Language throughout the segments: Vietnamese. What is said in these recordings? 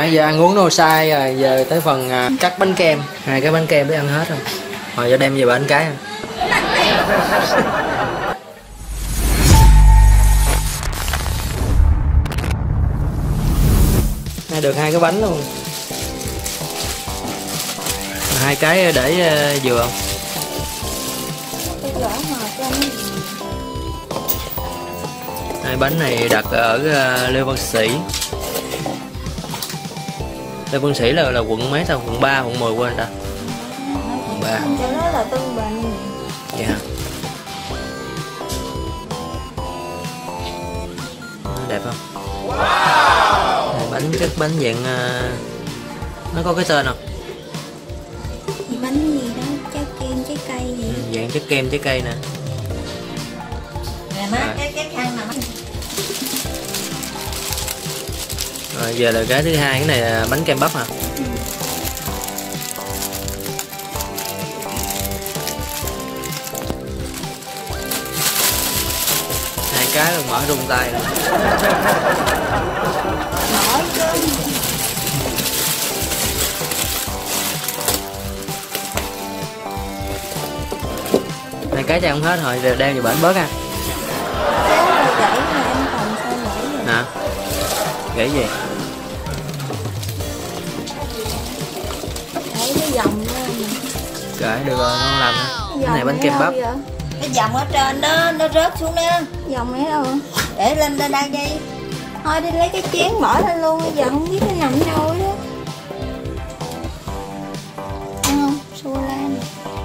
nãy giờ ăn uống no sai rồi giờ tới phần à, cắt bánh kem. Hai cái bánh kem để ăn hết rồi hồi giờ đem về bánh cái. Nay được hai cái bánh luôn. Hai cái để ờ, vừa. Hai bánh này đặt ở à, Lê Văn Sĩ. Lê Văn Sĩ là là quận mấy ta? Quận 3 quận 10 quên ta. Quận 3 cho nó là Tân Bình. Hả Nó đẹp không? Này, bánh cái bánh dạng ờ, nó có cái tên không? Bánh gì đó? Trái kem trái cây gì Ừ, dạng chất kem trái cây nè rồi giờ là cái thứ hai cái này là bánh kem bắp hả? Hai cái luôn mở rung tay chứ hai cái cho không hết rồi giờ đem vào bển bớt rồi hả? Gãy gì gãy được rồi ngon lành á cái này bánh kem bắp. Cái dòng ở trên đó nó rớt xuống đó. Dòng ấy đâu? Để lên lên đây đi. Thôi đi lấy cái chén bỏ lên luôn bây giờ không biết nó nằm đâu đó. Ăn không? Sô la nè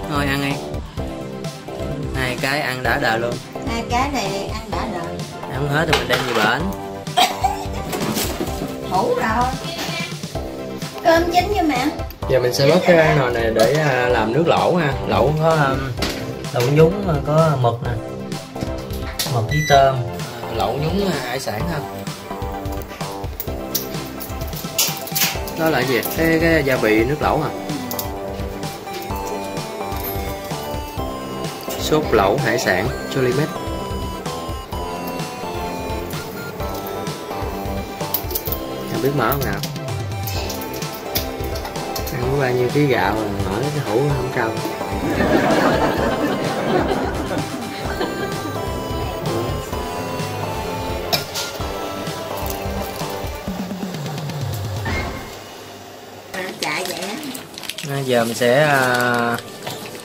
thôi ăn đi. Hai cái ăn đã đời luôn. Hai cái này ăn đã đời. Ăn hết thì mình đem về bển. Thủ rồi. Cơm chín chưa mẹ giờ mình sẽ bớt cái nồi này để à, làm nước lẩu ha. Lẩu có um, lẩu nhúng à, có mực nè. Mực với tôm. À, lẩu nhúng à, hải sản ha. Đó là gì? Cái, cái gia vị nước lẩu à. Sốt lẩu hải sản Jolimet không biết mở không nào có bao nhiêu ký gạo rồi mở cái hũ không cao. Chạy vậy á À, giờ mình sẽ à,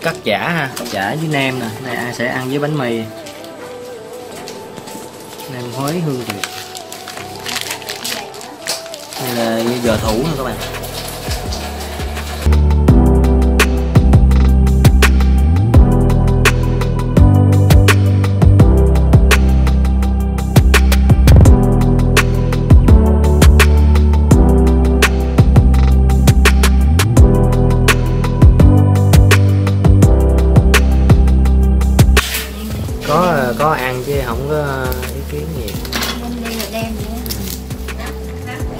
cắt chả ha chả với nem nè. Này ai sẽ ăn với bánh mì? Nem hối hương việt đây là giò thủ nè các bạn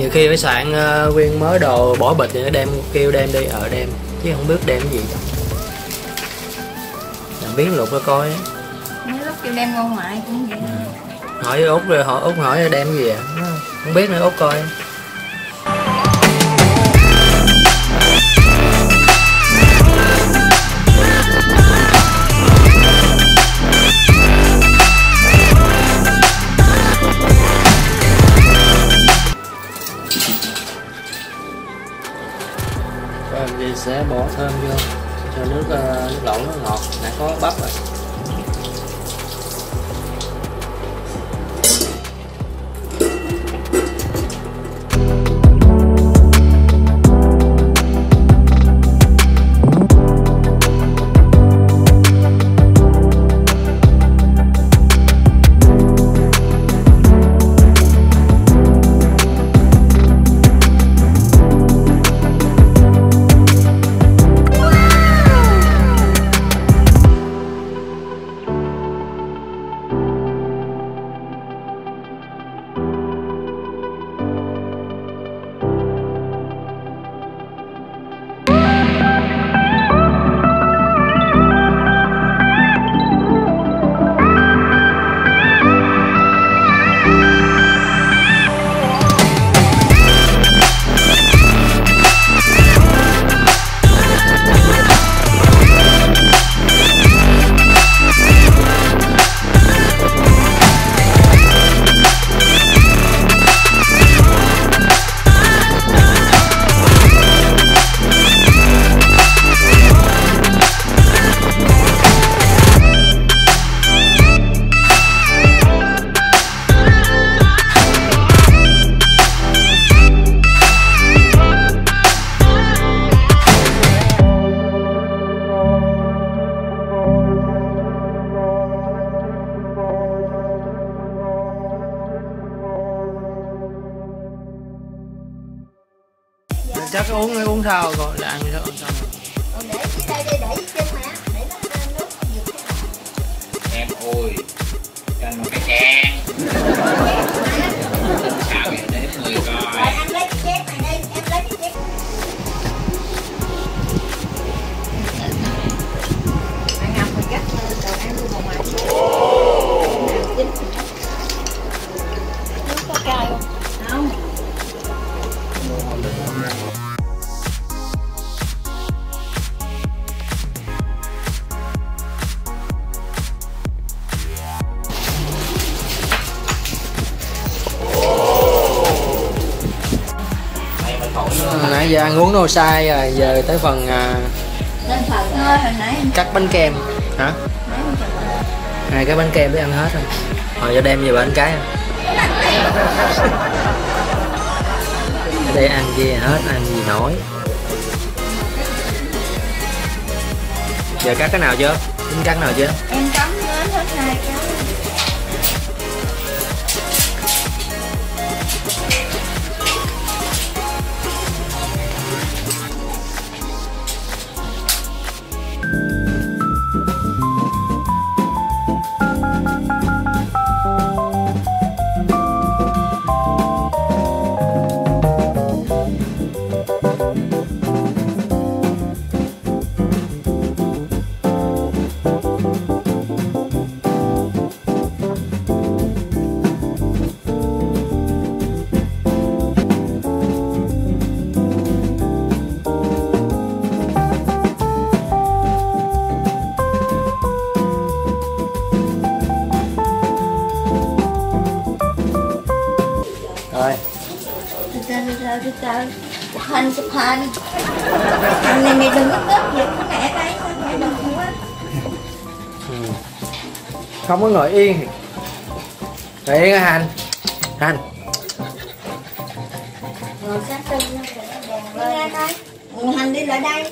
nhiều khi phải soạn ờ, nguyên mớ đồ bỏ bịch thì nó đem kêu đem đi ở đem. Chứ không biết đem cái gì. Làm biến lục ra coi mấy lúc kêu đem ngon ngoại cũng vậy. Hỏi út rồi hỏi út hỏi đem gì à? Nó không biết nữa út coi nước lẩu nó ngọt nãy có bắp rồi. Chắc uống uống sao rồi là ăn sao xong Còn để dưới đây để dưới chân mà để nó nước giật em ơi cần một cái trang sao vậy để người Rồi coi ăn uống đâu sai rồi giờ tới phần à, cắt bánh kem. Hả? Hai cái bánh kem để ăn hết rồi. Hồi giờ đem về bánh cái. À. ở đây ăn gì hết ăn gì nổi. Giờ cắt cái nào chưa? Tính cắt nào chưa? Em từ. Chụp hình chụp hình. Thằng này mày đừng có cướp giật của mẹ đây, mẹ đừng quá. không có ngồi yên ngồi yên hả hành hành Ngồi sát lưng nó để đèn lên thôi. Ngồi hành đi lại đây.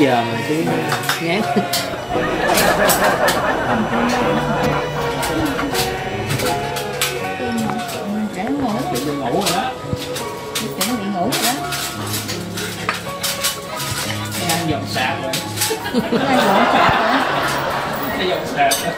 Giờ ngán Để nó ngủ. Bị ngủ rồi đó. Nó bị ngủ rồi đó. Ăn dọn sạc rồi. Ăn lộn sạc rồi. Ăn dọn sạc rồi.